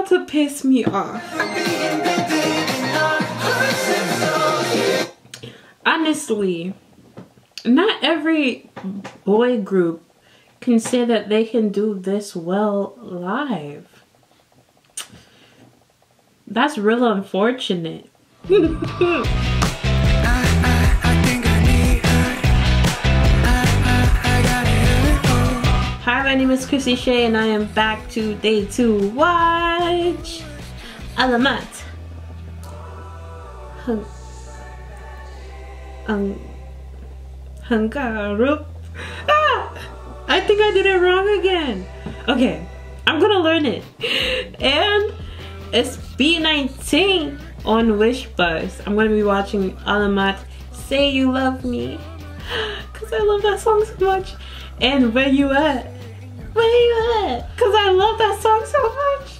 about to piss me off. Honestly, not every boy group can say that they can do this well live. That's real unfortunate. my name is Chrissy Shae and I am back to day two. Watch Alamat. Hung um. Ah! I think I did it wrong again. Okay, I'm gonna learn it. And SB19 on Wish Bus. I'm gonna be watching Alamat Say You Love Me. Cause I love that song so much. And Where You At? Where You At? Cause I love that song so much.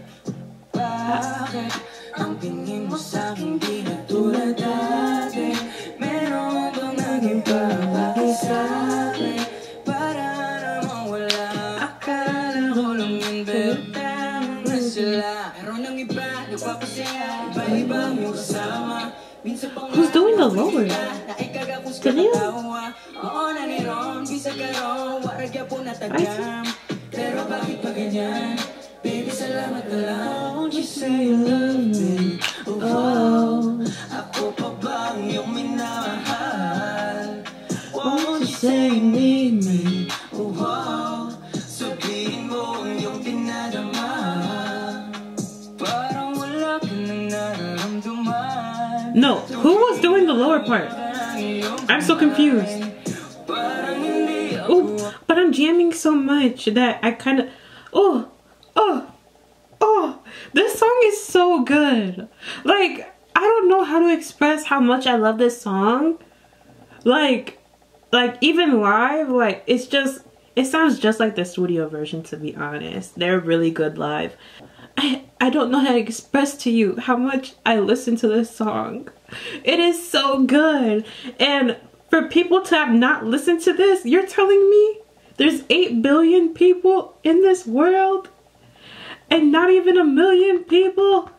salamat na Won't you say you love me? Oh, ako pa ba iyong minamahal? Won't you say you need me? Oh, sabihin mo ang iyong dinadama Parang wala ka nang nararamdaman No, who was doing the lower part? I'm so confused. Parang hindi ako Ooh, but I'm jamming so much that I kind of. Oh, oh, oh. This song is so good. Like, I don't know how to express how much I love this song. Like, like even live, like it's just. It sounds just like the studio version, to be honest. They're really good live. I, I don't know how to express to you how much I listen to this song. It is so good. And for people to have not listened to this, you're telling me there's 8 billion people in this world and not even a million people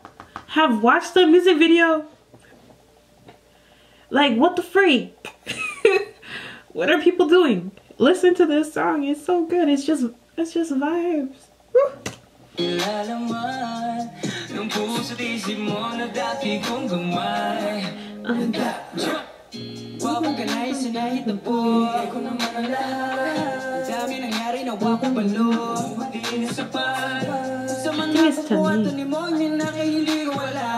have watched the music video? Like, what the freak? what are people doing? Listen to this song. It's so good. It's just, it's just vibes. Woo. Ilalaman ng puso't isip mo na dati kong gamay Wapo ka na isinahit na po Ako naman ang lahat Ang dami nangyari na wapo balo Hindi na sapat Sa mga Yes, kukuha Tony. ni mo Yun na kay hindi ko wala.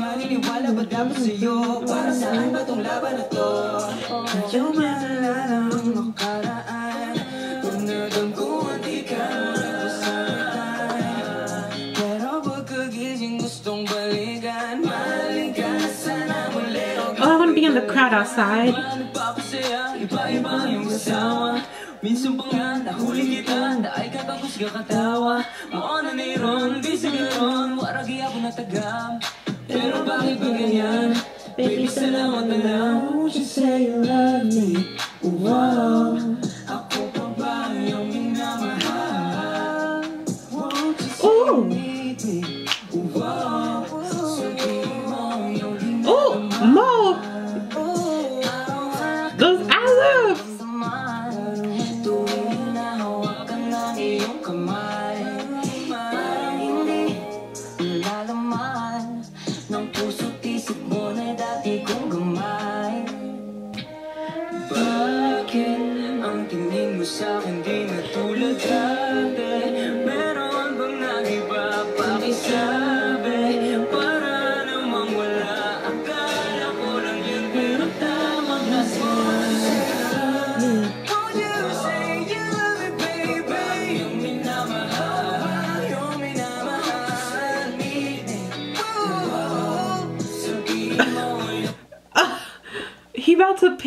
Maniniwala ba dapat sa'yo? Para saan ba tong laban na to? Kayo maalala ang nakaraan Tunadang ko hindi ka Pero pagkagising gustong balikan. Mahalin sana muli. Oh, I want to be in the crowd outside. Nagpapasaya, iba-iba yung kasama Minsan pa nga, nahuli kita Daay ka tapos ka katawa Maona ni Ron, bisa ka ron Waragi ako natagam Pero bakit ba ganyan? Baby, salamat na lang Won't you say you love me? Wow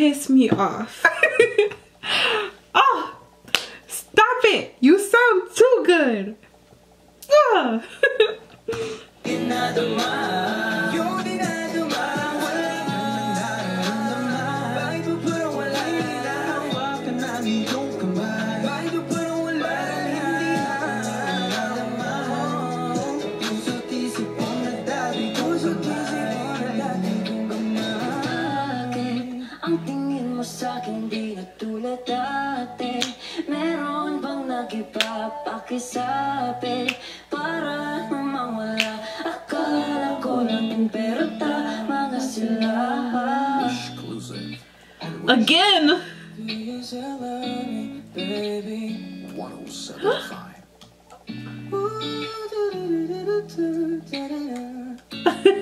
piss me off. oh, stop it. You sound too good. Ah. Sa'kin di na tulad dati? Meron bang nag-ipapakisabi? Para namang wala Akala ko lang din pero tama nga sila Exclusive. Again. Baby 1075.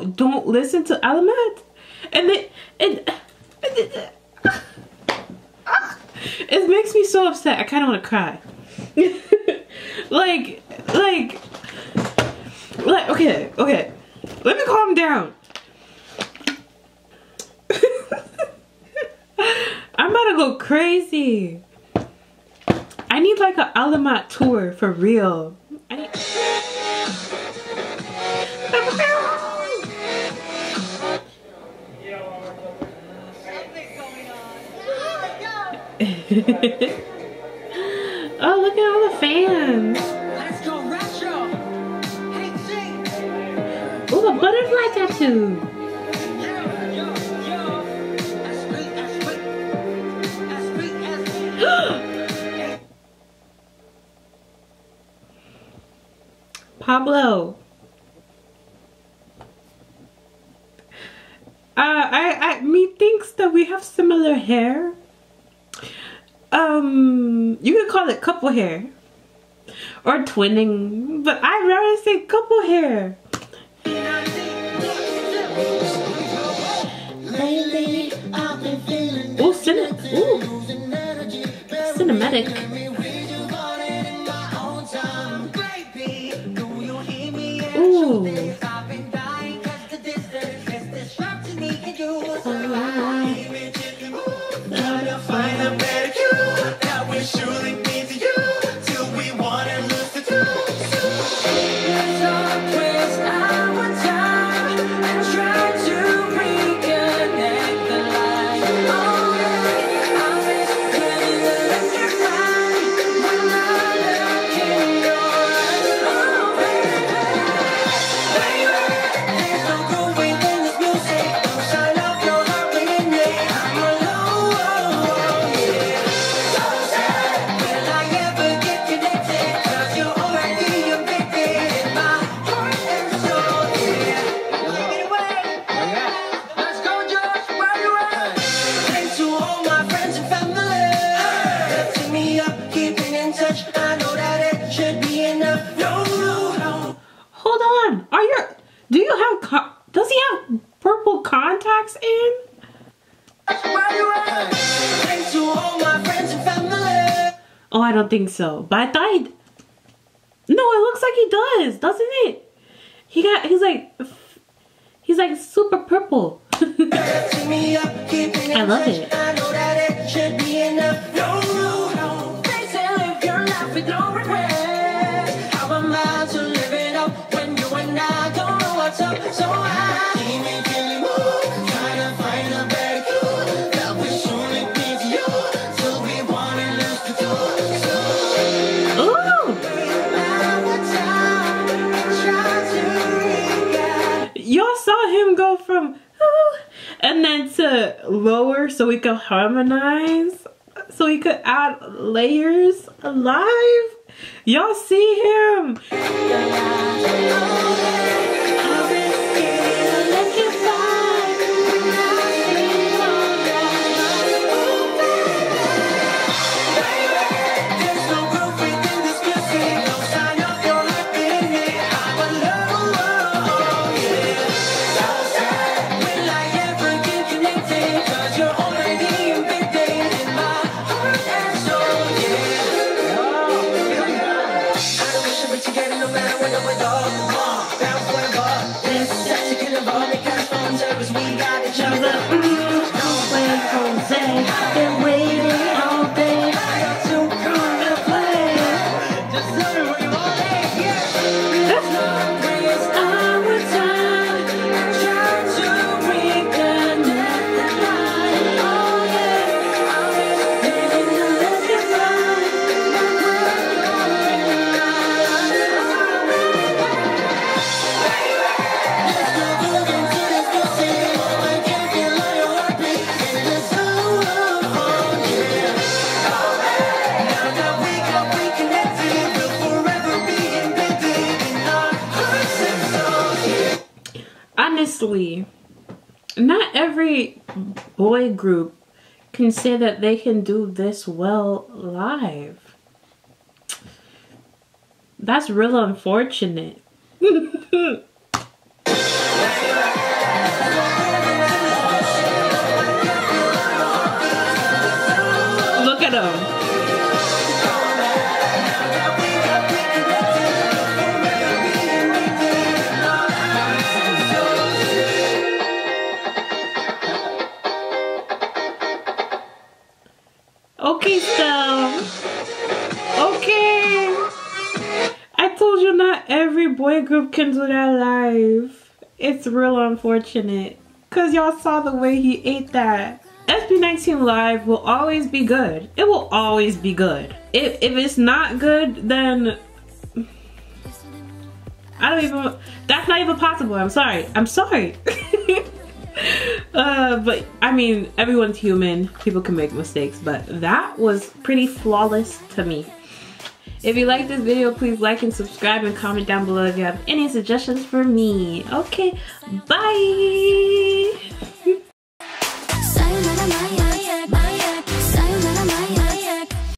don't listen to Alamat? And they, and, it makes me so upset. I kind of want to cry. like, like, like, okay, okay. Let me calm down. I'm about to go crazy. I need like a Alamat tour for real. I need. oh, look at all the fans. Let's go retro Hey G a butterfly tattoo. Pablo. Uh, I, I, me thinks that we have similar hair. Um, you could call it couple hair or twinning, but I'd rather say couple hair. Ooh, cine- ooh, cinematic. Are do you have does he have purple contacts in? Where you at? Thanks to all my friends and family. Oh, I don't think so. But I thought he. No, it looks like he does, doesn't it? He got. He's like. He's like super purple. Lifting me up, keeping in I love touch. it. I know that it y'all saw him go from ooh, and then to lower so we could harmonize, so we could add layers alive Y'all see him? Not every boy group can say that they can do this well live. That's real unfortunate. Look at him. Okay, Steph. Okay. I told you not every boy group can do that live. It's real unfortunate. Cause y'all saw the way he ate that. SB19 Live will always be good. It will always be good. If, if it's not good, then I don't even, that's not even possible. I'm sorry. I'm sorry. uh, but I mean, everyone's human. People can make mistakes, but that was pretty flawless to me. If you like this video, please like and subscribe and comment down below if you have any suggestions for me. Okay, bye!